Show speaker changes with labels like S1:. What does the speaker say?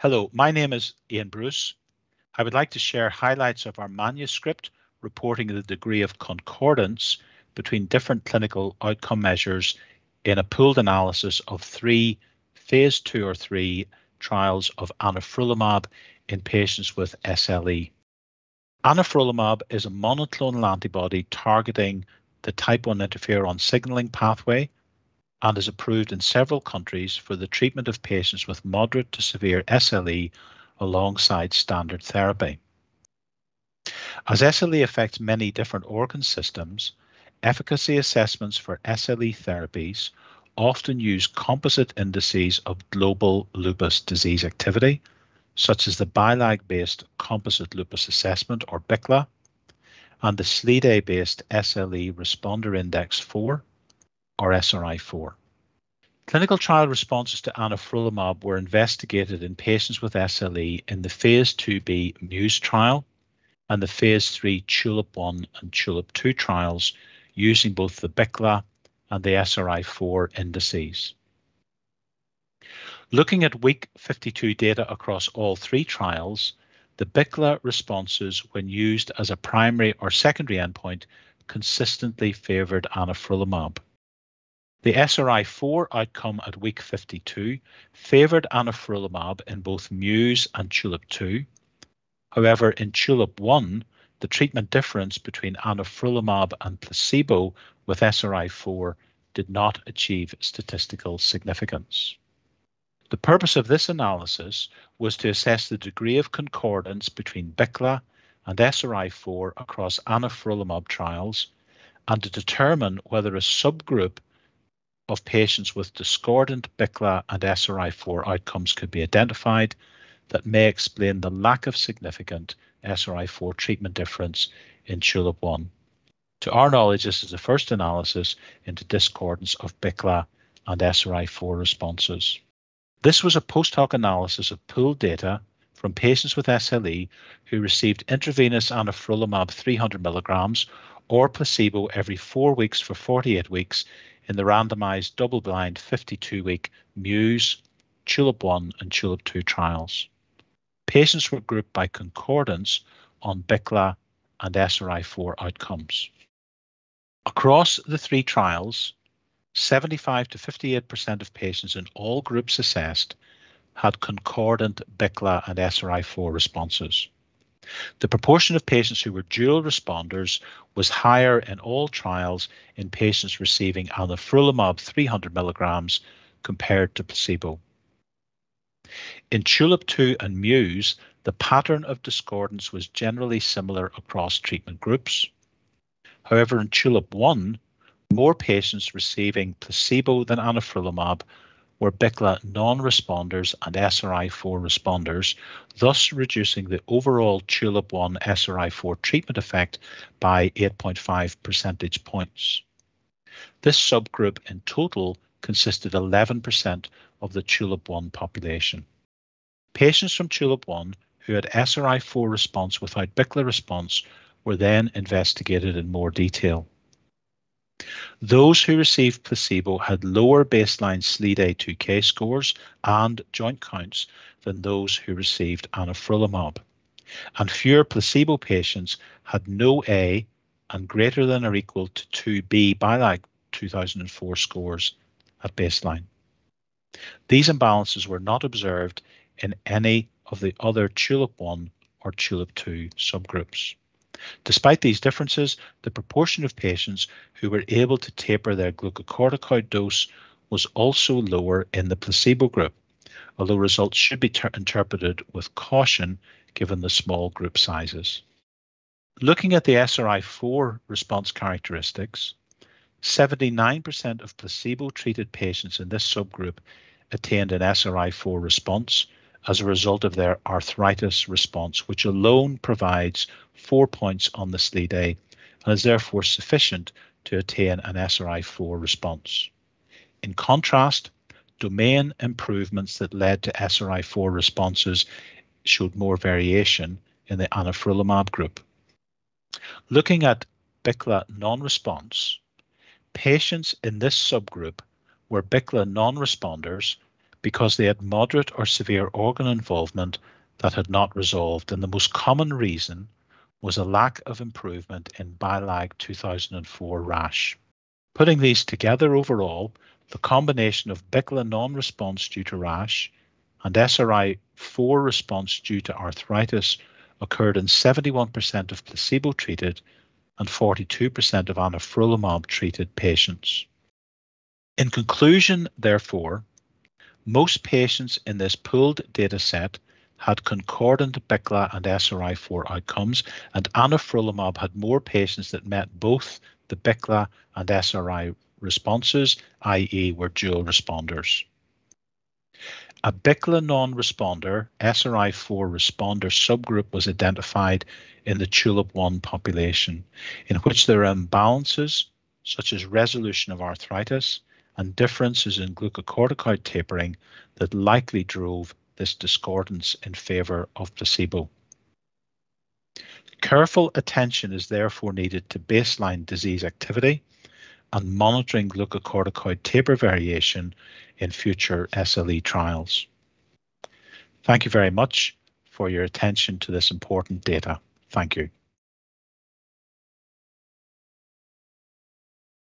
S1: Hello, my name is Ian Bruce. I would like to share highlights of our manuscript reporting the degree of concordance between different clinical outcome measures in a pooled analysis of three phase two or three trials of anifrolumab in patients with SLE. Anifrolumab is a monoclonal antibody targeting the type 1 interferon signaling pathway and is approved in several countries for the treatment of patients with moderate to severe SLE alongside standard therapy. As SLE affects many different organ systems, efficacy assessments for SLE therapies often use composite indices of global lupus disease activity, such as the BILAG-based Composite Lupus Assessment, or BICLA, and the SLEDAI-based SLE Responder Index 4, or SRI4. Clinical trial responses to anifrolumab were investigated in patients with SLE in the phase 2b MUSE trial and the phase 3 TULIP-1 and TULIP-2 trials using both the BICLA and the SRI4 indices. Looking at week 52 data across all three trials, the BICLA responses when used as a primary or secondary endpoint consistently favored anifrolumab. The SRI-4 outcome at week 52 favoured anifrolumab in both MUSE and TULIP-2. However, in TULIP-1, the treatment difference between anifrolumab and placebo with SRI-4 did not achieve statistical significance. The purpose of this analysis was to assess the degree of concordance between BICLA and SRI-4 across anifrolumab trials and to determine whether a subgroup of patients with discordant BICLA and SRI4 outcomes could be identified that may explain the lack of significant SRI4 treatment difference in TULIP-1. To our knowledge, this is the first analysis into discordance of BICLA and SRI4 responses. This was a post hoc analysis of pooled data from patients with SLE who received intravenous anifrolumab 300 milligrams or placebo every four weeks for 48 weeks in the randomized double-blind 52-week MUSE, TULIP-1 and TULIP-2 trials. Patients were grouped by concordance on BICLA and SRI-4 outcomes. Across the three trials, 75 to 58% of patients in all groups assessed had concordant BICLA and SRI-4 responses. The proportion of patients who were dual responders was higher in all trials in patients receiving anifrolumab 300 milligrams compared to placebo. In TULIP-2 and MUSE, the pattern of discordance was generally similar across treatment groups. However, in TULIP-1, more patients receiving placebo than anifrolumab were BICLA non-responders and SRI-4 responders, thus reducing the overall TULIP-1 SRI-4 treatment effect by 8.5 percentage points. This subgroup in total consisted 11% of the TULIP-1 population. Patients from TULIP-1 who had SRI-4 response without BICLA response were then investigated in more detail. Those who received placebo had lower baseline SLEDAI-2K scores and joint counts than those who received anifrolumab, and fewer placebo patients had no A and greater than or equal to 2B BILAG 2004 scores at baseline. These imbalances were not observed in any of the other TULIP-1 or TULIP-2 subgroups. Despite these differences, the proportion of patients who were able to taper their glucocorticoid dose was also lower in the placebo group, although results should be interpreted with caution given the small group sizes. Looking at the SRI-4 response characteristics, 79% of placebo-treated patients in this subgroup attained an SRI-4 response, as a result of their arthritis response, which alone provides four points on the SLEDAI and is therefore sufficient to attain an SRI-4 response. In contrast, domain improvements that led to SRI-4 responses showed more variation in the anifrolumab group. Looking at BICLA non-response, patients in this subgroup were BICLA non-responders because they had moderate or severe organ involvement that had not resolved, and the most common reason was a lack of improvement in BILAG 2004 rash. Putting these together overall, the combination of BICLA non-response due to rash and SRI-4 response due to arthritis occurred in 71% of placebo-treated and 42% of anifrolumab-treated patients. In conclusion, therefore, most patients in this pooled data set had concordant BICLA and SRI-4 outcomes, and anifrolumab had more patients that met both the BICLA and SRI responses, i.e. were dual responders. A BICLA non-responder SRI-4 responder subgroup was identified in the TULIP-1 population, in which there are imbalances such as resolution of arthritis and differences in glucocorticoid tapering that likely drove this discordance in favour of placebo. Careful attention is therefore needed to baseline disease activity and monitoring glucocorticoid taper variation in future SLE trials. Thank you very much for your attention to this important data. Thank you.